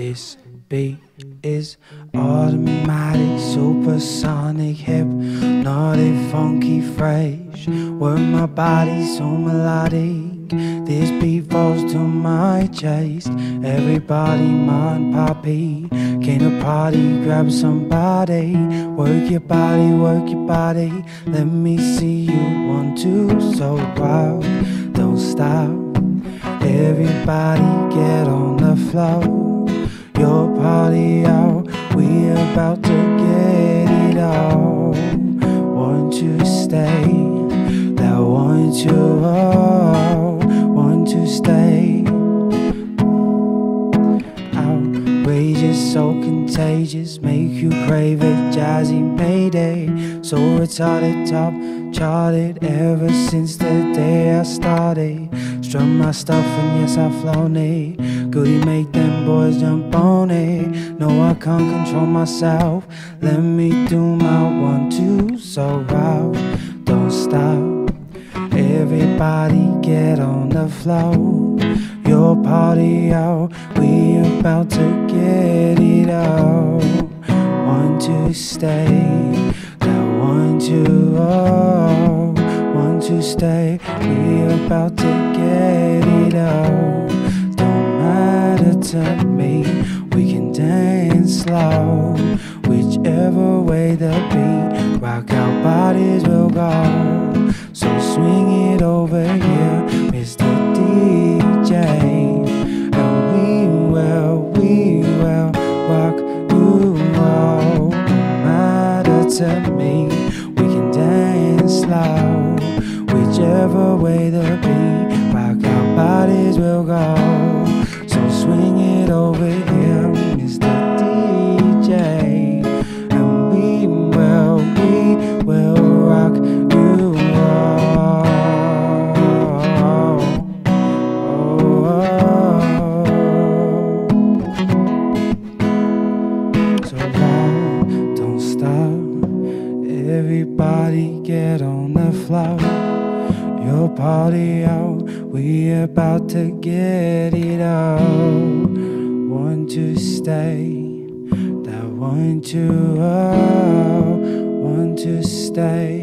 This beat is automatic, supersonic, hypnotic, funky, fresh. Where my body so melodic. This beat falls to my chest. Everybody, man, poppy. Came to party, grab somebody. Work your body, work your body. Let me see you one, two, so wild. Don't stop. Everybody get on the floor. Outrageous, so contagious, make you crave it. Jazzy Mayday, so retarded, top charted ever since the day I started. Strum my stuff and yes I flown it. Goody make them boys jump on it. No, I can't control myself. Let me do my one two so loud. Don't stop. Everybody get on the floor. Your party out. We about to get it out. Want to stay. That want to oh. Want to stay. We about to get it out. Don't matter to me. We can dance slow. Whichever way the beat, rock our bodies will go. To me, we can dance slow. Whichever way the beat, rock our bodies will go. Everybody get on the floor. Your party out, we about to get it out. Want to stay, that want to oh, want to stay.